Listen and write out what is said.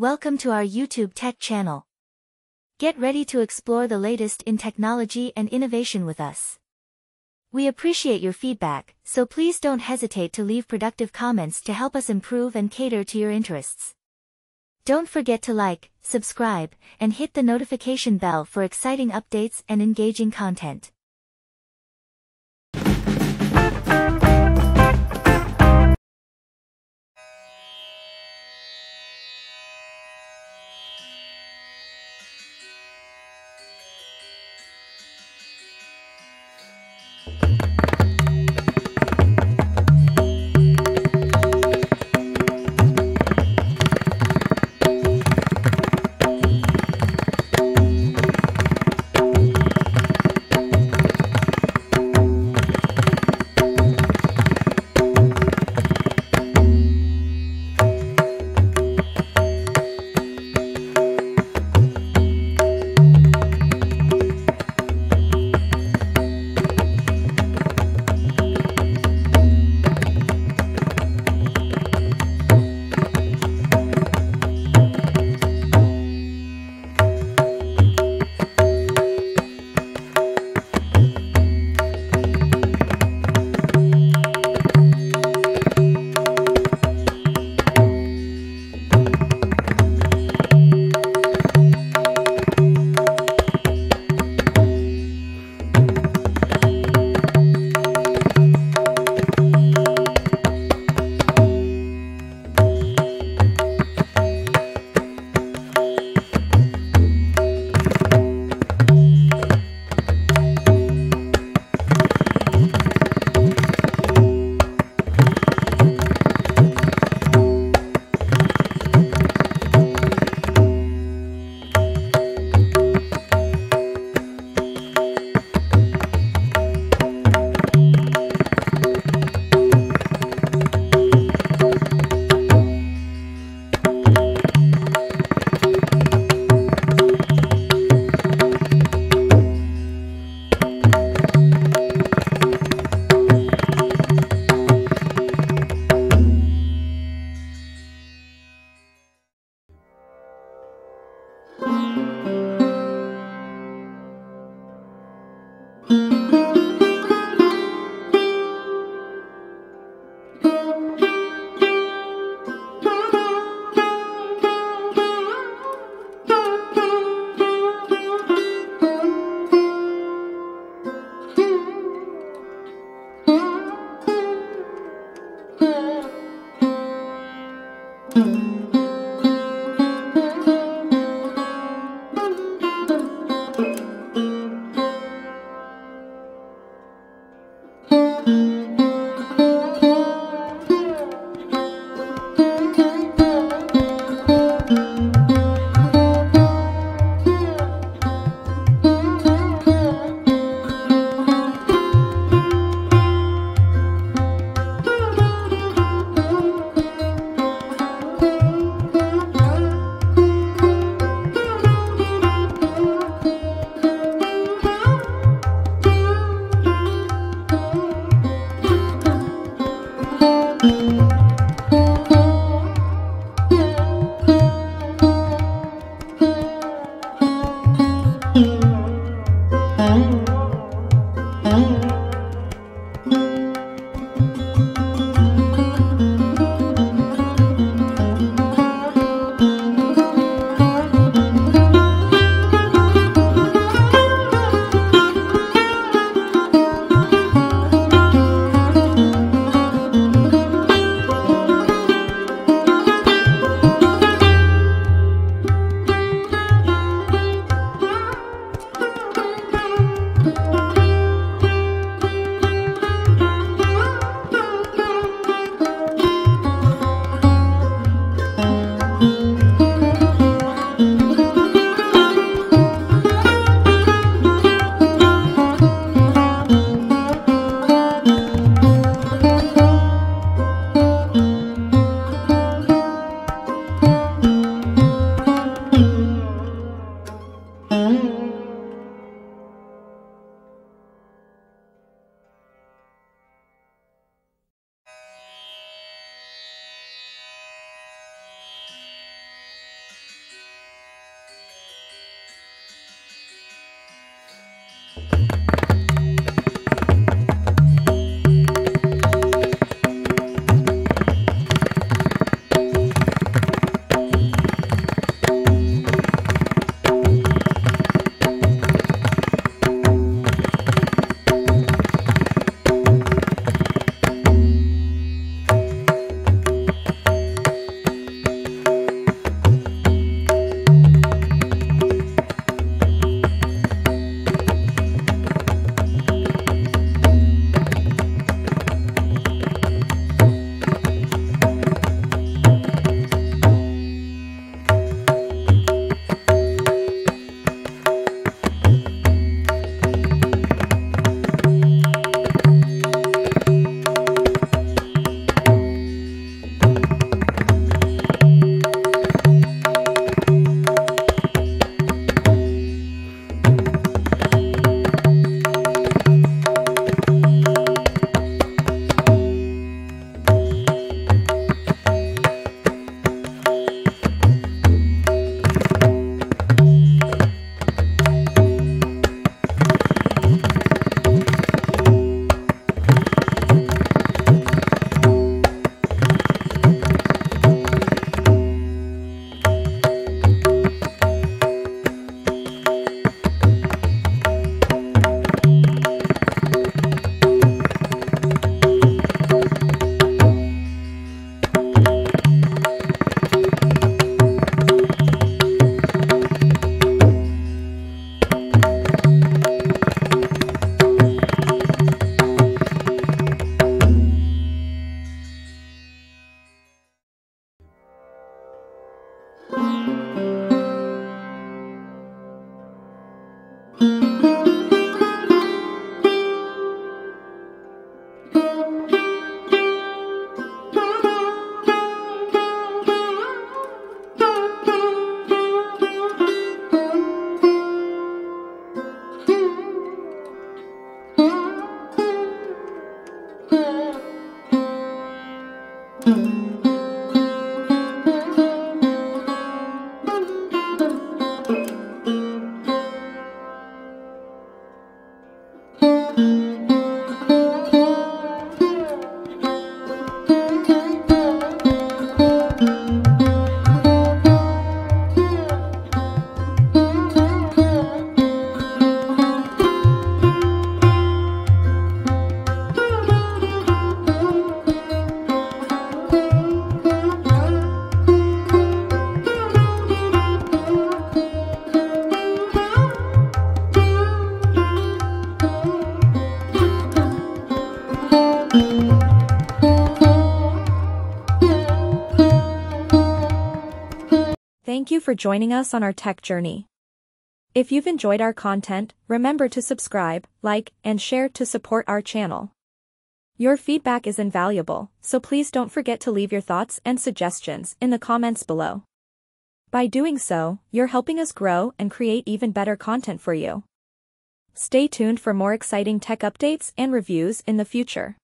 Welcome to our YouTube Tech channel. Get ready to explore the latest in technology and innovation with us. We appreciate your feedback, so please don't hesitate to leave productive comments to help us improve and cater to your interests. Don't forget to like, subscribe, and hit the notification bell for exciting updates and engaging content. Thank you for joining us on our tech journey. If you've enjoyed our content, remember to subscribe, like, and share to support our channel. Your feedback is invaluable, so please don't forget to leave your thoughts and suggestions in the comments below. By doing so, you're helping us grow and create even better content for you. Stay tuned for more exciting tech updates and reviews in the future.